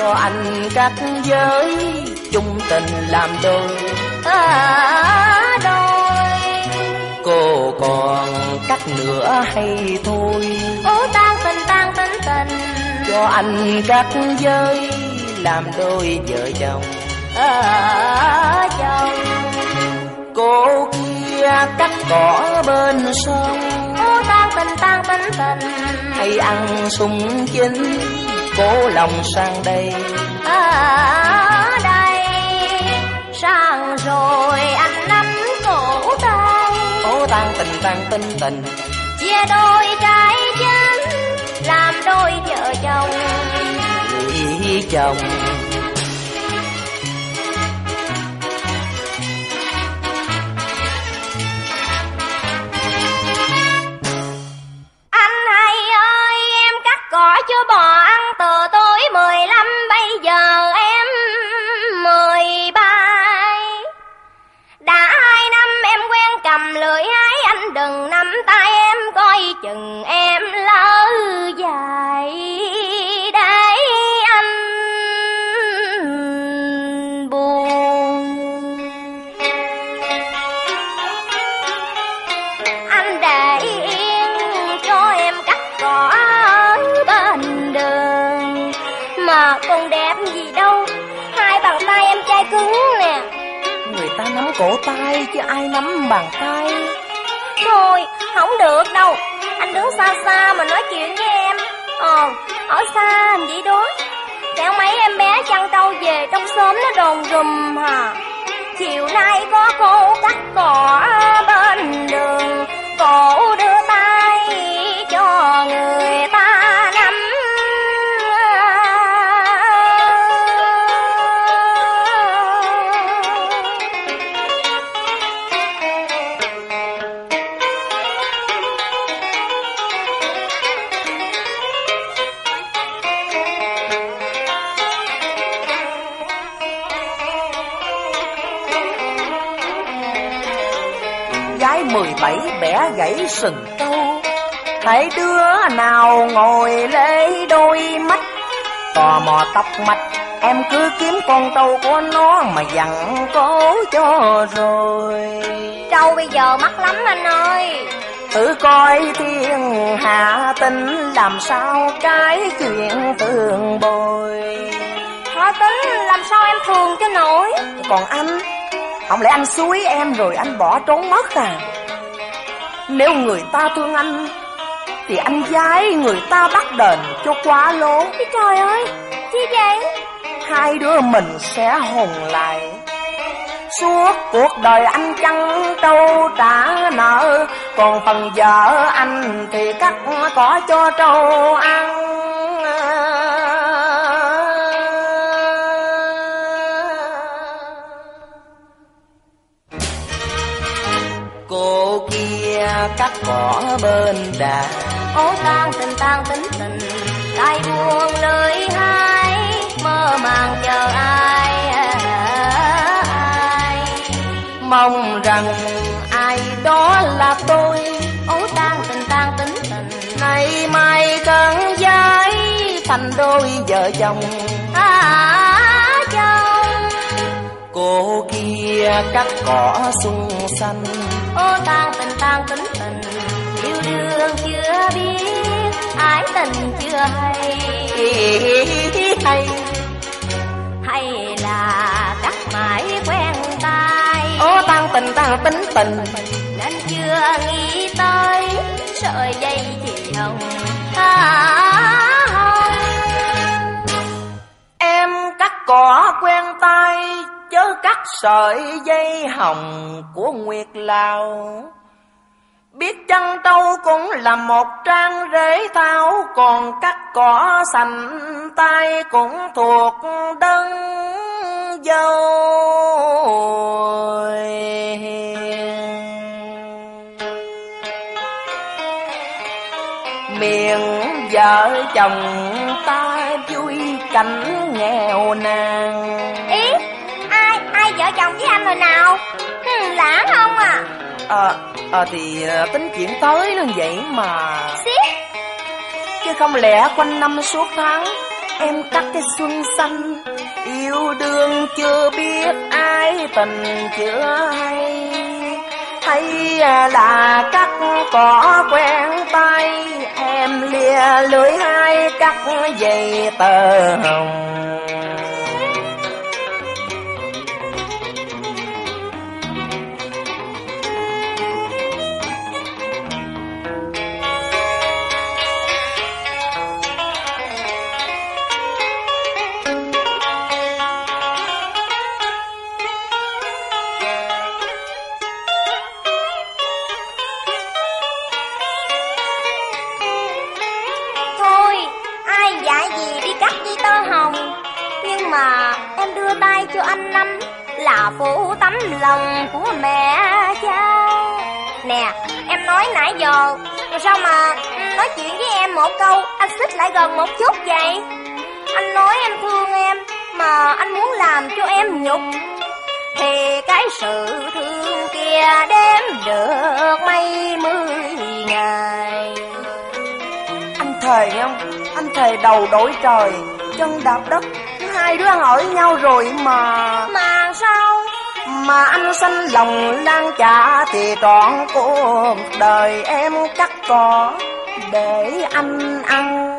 cho anh cách giới chung tình làm đôi. À, đôi. Cô còn cách nữa hay thôi. Ô tan tình tan tính tình. Cho anh cách giới làm đôi vợ chồng. Ở chồng. Cô kia cắt cỏ bên sông ô tan tình tính tình hay ăn sung chín cố lòng sang đây. Ở đây sang rồi anh nắm cổ tay. Cố tan tình tan tinh tình. Chia đôi trái chân làm đôi vợ chồng. Chồng cổ tay chứ ai nắm bàn tay. Thôi, không được đâu. Anh đứng xa xa mà nói chuyện với em. Ờ ở xa làm gì đó kẻo mấy em bé chăn trâu về trong xóm nó đồn rùm hả chiều nay có cô cắt cỏ. Mười bảy bẻ gãy sừng trâu thấy đứa nào ngồi lấy đôi mắt tò mò tóc mạch em cứ kiếm con trâu của nó mà dặn cố cho rồi. Trâu bây giờ mắc lắm anh ơi. Thử coi thiên hạ tình làm sao cái chuyện thường bồi. Khó tính làm sao em thường cho nổi? Còn anh, không lẽ anh suối em rồi anh bỏ trốn mất à Nếu người ta thương anh Thì anh giái người ta bắt đền cho quá lố. Trời ơi, chi vậy? Hai đứa mình sẽ hùng lại. Suốt cuộc đời anh chăn trâu trả nợ Còn phần vợ anh thì cắt cỏ cho trâu ăn Cô kia cắt cỏ bên đà. Ô tan tình tan tính tình Tay buông lưỡi hai Mơ màng chờ ai ai. Mong rằng ai đó là tôi. Ô tan tình tan tính tình Nay mai cơn giấy thành đôi vợ chồng. À chồng. Cô kia cắt cỏ sung xanh Ô tan tình tan tính tình Yêu đương chưa biết Ái tình chưa hay. Hay Hay là cắt mãi quen tay Ô tăng tình tăng tính tình. Nên chưa nghĩ tới Sợi dây chỉ hồng à, sợi dây hồng của Nguyệt Lào. Biết chăn trâu cũng là một trang rễ thao Còn cắt cỏ sành tay cũng thuộc đơn dâu. Miệng vợ chồng ta vui cảnh nghèo nàn. Ý vợ chồng với anh rồi nào? Hmm, Lãng không à? Ờ, ờ thì ờ, tính chuyện tới luôn vậy mà. Xiết Chứ không lẽ quanh năm suốt tháng em cắt cái xuân xanh Yêu đương chưa biết ai tình chưa hay. Hay là cắt cỏ quen tay Em lìa lưỡi hai cắt dây tờ hồng gì đi cắt guitar hồng. Nhưng mà em đưa tay cho anh nắm Là phụ tấm lòng của mẹ cha. Nè, em nói nãy giờ Sao mà nói chuyện với em một câu, Anh xích lại gần một chút vậy? Anh nói em thương em, Mà anh muốn làm cho em nhục. Thì cái sự thương kia đếm được mấy mươi ngày. Anh thề không? Anh thề đầu đổi trời Chân đạp đất. Hai đứa hỏi nhau rồi mà. Mà sao? Mà anh xanh lòng lan trả thì trọn cuộc đời em cắt cỏ để anh ăn